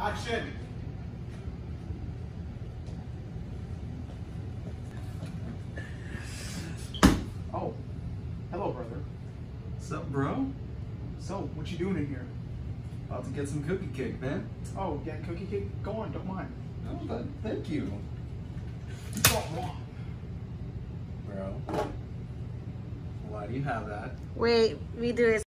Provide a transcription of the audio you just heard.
Action. Oh, hello, brother. What's up, bro? So, what you doing in here? About to get some cookie cake, man. Oh, yeah, cookie cake? Go on, don't mind. No, but thank you, Don't bro. Why do you have that? Wait, we do it